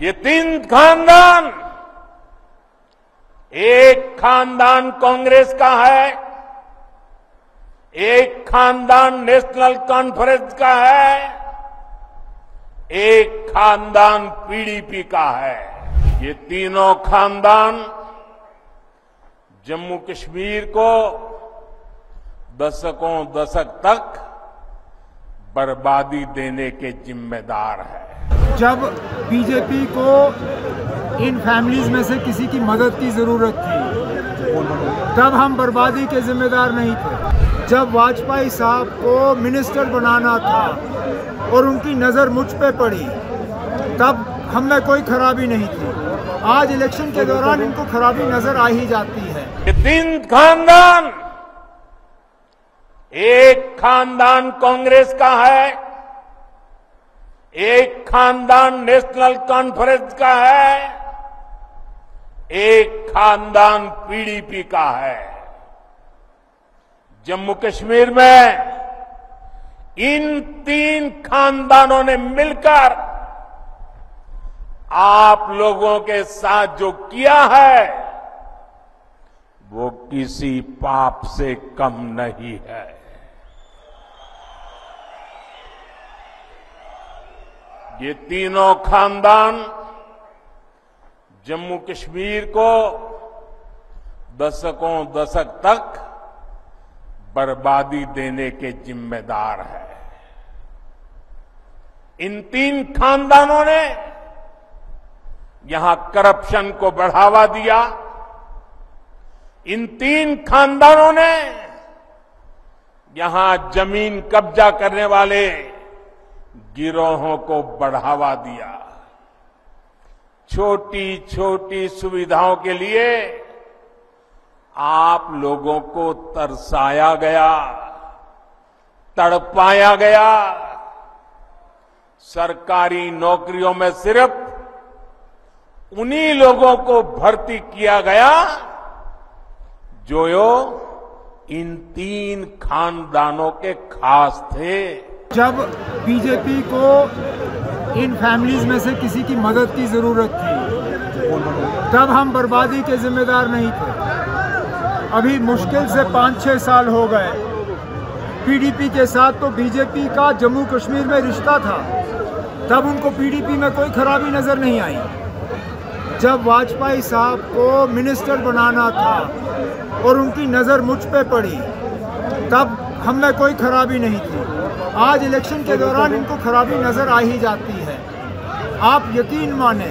ये तीन खानदान, एक खानदान कांग्रेस का है, एक खानदान नेशनल कॉन्फ्रेंस का है, एक खानदान पीडीपी का है। ये तीनों खानदान जम्मू कश्मीर को दशकों दशक तक बर्बादी देने के जिम्मेदार है। जब बीजेपी को इन फैमिलीज़ में से किसी की मदद की ज़रूरत थी, तब हम बर्बादी के जिम्मेदार नहीं थे। जब वाजपेयी साहब को मिनिस्टर बनाना था और उनकी नज़र मुझ पे पड़ी, तब हमें कोई खराबी नहीं थी। आज इलेक्शन के दौरान इनको खराबी नज़र आ ही जाती है। तीन खानदान, एक खानदान कांग्रेस का है एक खानदान नेशनल कॉन्फ्रेंस का है, एक खानदान पीडीपी का है। जम्मू कश्मीर में इन तीन खानदानों ने मिलकर आप लोगों के साथ जो किया है, वो किसी पाप से कम नहीं है। ये तीनों खानदान जम्मू कश्मीर को दशकों दशक तक बर्बादी देने के जिम्मेदार है। इन तीन खानदानों ने यहाँ करप्शन को बढ़ावा दिया। इन तीन खानदानों ने यहाँ ज़मीन कब्जा करने वाले गिरोहों को बढ़ावा दिया। छोटी छोटी सुविधाओं के लिए आप लोगों को तरसाया गया, तड़पाया गया। सरकारी नौकरियों में सिर्फ़ उन्हीं लोगों को भर्ती किया गया जो यो इन तीन खानदानों के खास थे। जब बीजेपी को इन फैमिलीज़ में से किसी की मदद की ज़रूरत थी, तब हम बर्बादी के जिम्मेदार नहीं थे। अभी मुश्किल से पाँच छः साल हो गए। पीडीपी के साथ तो बीजेपी का जम्मू कश्मीर में रिश्ता था। तब उनको पीडीपी में कोई खराबी नज़र नहीं आई। जब वाजपेयी साहब को मिनिस्टर बनाना था और उनकी नज़र मुझ पे पड़ी, तब हमें कोई खराबी नहीं थी आज इलेक्शन के दौरान इनको खराबी नज़र आ ही जाती है। आप यकीन माने,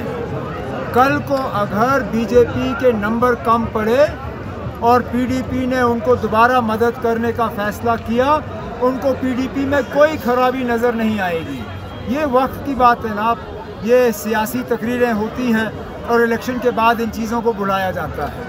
कल को अगर बीजेपी के नंबर कम पड़े और पीडीपी ने उनको दोबारा मदद करने का फैसला किया, उनको पीडीपी में कोई खराबी नज़र नहीं आएगी। ये वक्त की बात है ना, आप ये सियासी तकरीरें होती हैं और इलेक्शन के बाद इन चीज़ों को बुलाया जाता है।